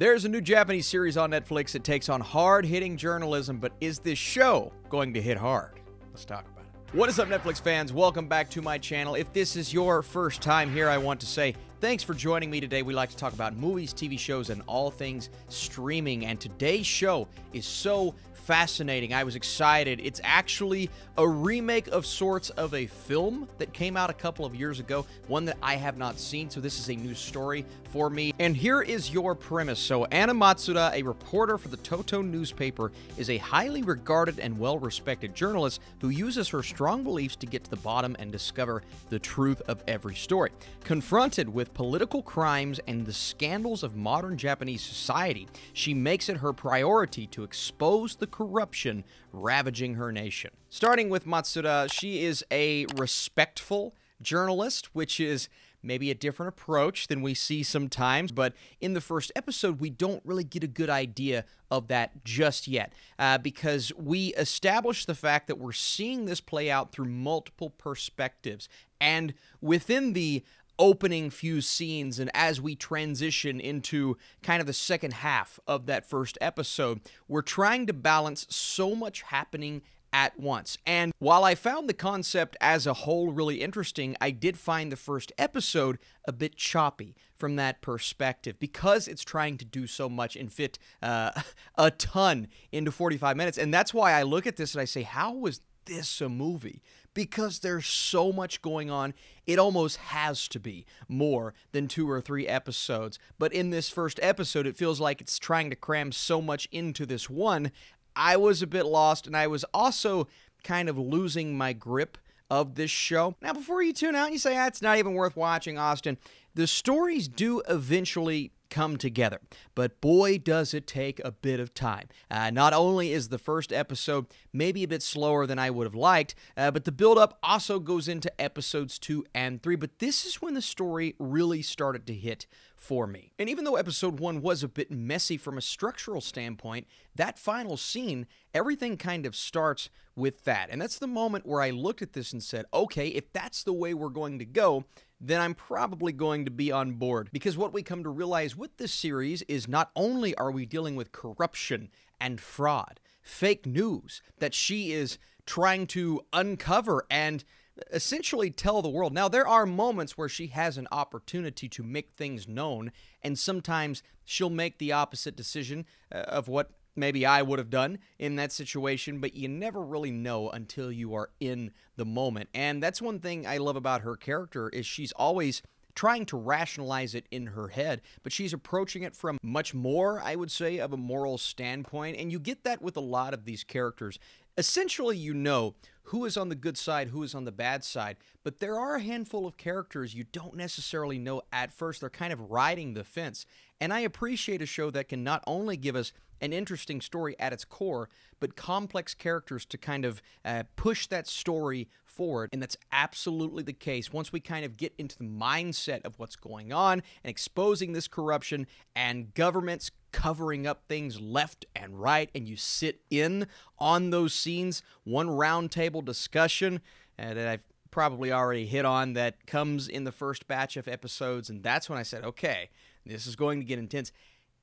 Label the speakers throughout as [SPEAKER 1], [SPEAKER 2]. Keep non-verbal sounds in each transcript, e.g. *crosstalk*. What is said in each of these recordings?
[SPEAKER 1] There's a new Japanese series on Netflix that takes on hard hitting journalism, but is this show going to hit hard? Let's talk about it. What is up, Netflix fans? Welcome back to my channel. If this is your first time here, I want to say thanks for joining me today. We like to talk about movies, TV shows, and all things streaming. And today's show is so fascinating. I was excited. It's actually a remake of sorts of a film that came out a couple of years ago, one that I have not seen. So this is a new story for me. And here is your premise. So Anna Matsuda, a reporter for the Toto newspaper, is a highly regarded and well-respected journalist who uses her strong beliefs to get to the bottom and discover the truth of every story. Confronted with political crimes and the scandals of modern Japanese society, she makes it her priority to expose the corruption ravaging her nation. Starting with Matsuda, she is a respectful journalist, which is maybe a different approach than we see sometimes. But in the first episode, we don't really get a good idea of that just yet uh, because we establish the fact that we're seeing this play out through multiple perspectives. And within the opening few scenes and as we transition into kind of the second half of that first episode, we're trying to balance so much happening at once. And while I found the concept as a whole really interesting, I did find the first episode a bit choppy from that perspective because it's trying to do so much and fit uh, *laughs* a ton into 45 minutes. And that's why I look at this and I say, how was this a movie? Because there's so much going on. It almost has to be more than two or three episodes. But in this first episode, it feels like it's trying to cram so much into this one. I was a bit lost, and I was also kind of losing my grip of this show. Now, before you tune out and you say, ah, it's not even worth watching, Austin, the stories do eventually come together. But boy, does it take a bit of time. Uh, not only is the first episode maybe a bit slower than I would have liked, uh, but the build-up also goes into episodes two and three. But this is when the story really started to hit for me. And even though episode one was a bit messy from a structural standpoint, that final scene, everything kind of starts with that. And that's the moment where I looked at this and said, okay, if that's the way we're going to go, then I'm probably going to be on board. Because what we come to realize with this series is not only are we dealing with corruption and fraud, fake news that she is trying to uncover and essentially tell the world. Now, there are moments where she has an opportunity to make things known, and sometimes she'll make the opposite decision uh, of what maybe I would have done in that situation, but you never really know until you are in the moment. And that's one thing I love about her character is she's always trying to rationalize it in her head, but she's approaching it from much more, I would say, of a moral standpoint. And you get that with a lot of these characters. Essentially, you know who is on the good side, who is on the bad side, but there are a handful of characters you don't necessarily know at first. They're kind of riding the fence. And I appreciate a show that can not only give us an interesting story at its core, but complex characters to kind of uh, push that story forward. And that's absolutely the case once we kind of get into the mindset of what's going on and exposing this corruption and governments covering up things left and right, and you sit in on those scenes. One roundtable discussion uh, that I've probably already hit on that comes in the first batch of episodes, and that's when I said, okay, this is going to get intense.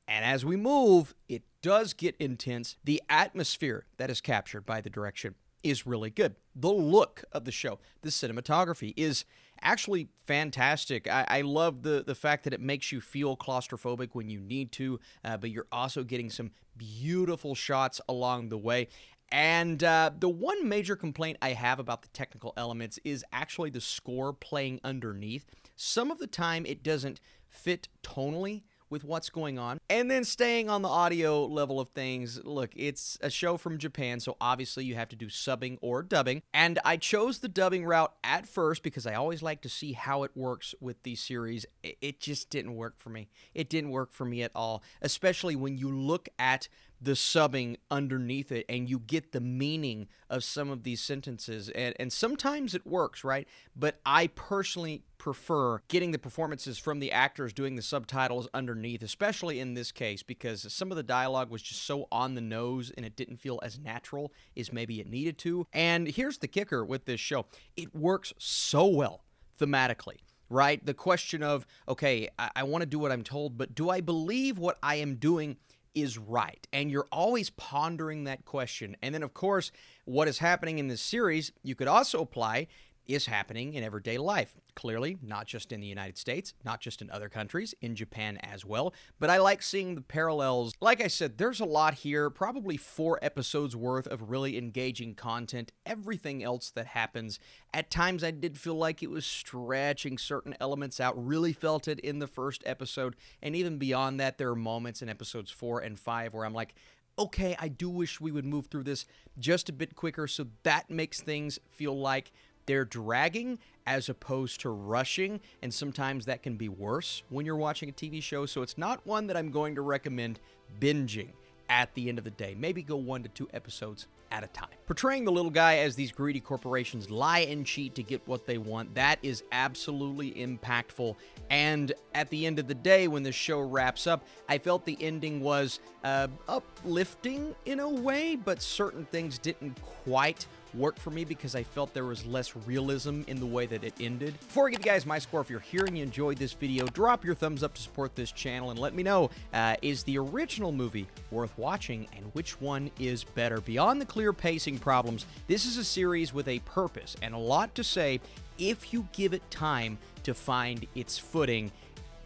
[SPEAKER 1] And as we move, it does get intense. The atmosphere that is captured by the direction is really good. The look of the show, the cinematography is actually fantastic. I, I love the, the fact that it makes you feel claustrophobic when you need to, uh, but you're also getting some beautiful shots along the way. And uh, the one major complaint I have about the technical elements is actually the score playing underneath. Some of the time it doesn't fit tonally with what's going on. And then staying on the audio level of things, look, it's a show from Japan, so obviously you have to do subbing or dubbing. And I chose the dubbing route at first because I always like to see how it works with these series. It just didn't work for me. It didn't work for me at all, especially when you look at the subbing underneath it and you get the meaning of some of these sentences and, and sometimes it works right but i personally prefer getting the performances from the actors doing the subtitles underneath especially in this case because some of the dialogue was just so on the nose and it didn't feel as natural as maybe it needed to and here's the kicker with this show it works so well thematically right? The question of, okay, I, I want to do what I'm told, but do I believe what I am doing is right? And you're always pondering that question. And then, of course, what is happening in this series, you could also apply is happening in everyday life. Clearly, not just in the United States, not just in other countries, in Japan as well. But I like seeing the parallels. Like I said, there's a lot here, probably four episodes worth of really engaging content. Everything else that happens, at times I did feel like it was stretching certain elements out, really felt it in the first episode. And even beyond that, there are moments in episodes four and five where I'm like, okay, I do wish we would move through this just a bit quicker. So that makes things feel like they're dragging as opposed to rushing, and sometimes that can be worse when you're watching a TV show. So it's not one that I'm going to recommend binging at the end of the day. Maybe go one to two episodes at a time. Portraying the little guy as these greedy corporations lie and cheat to get what they want, that is absolutely impactful. And at the end of the day, when the show wraps up, I felt the ending was uh, uplifting in a way, but certain things didn't quite work for me because I felt there was less realism in the way that it ended. Before I give you guys my score, if you're here and you enjoyed this video, drop your thumbs up to support this channel and let me know, uh, is the original movie worth watching and which one is better? Beyond the clear pacing problems, this is a series with a purpose and a lot to say if you give it time to find its footing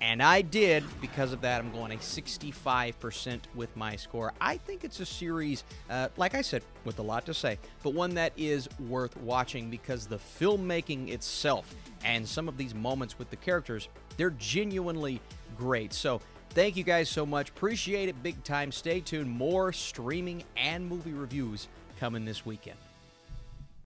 [SPEAKER 1] and I did. Because of that, I'm going a 65% with my score. I think it's a series, uh, like I said, with a lot to say, but one that is worth watching because the filmmaking itself and some of these moments with the characters, they're genuinely great. So, thank you guys so much. Appreciate it big time. Stay tuned. More streaming and movie reviews coming this weekend.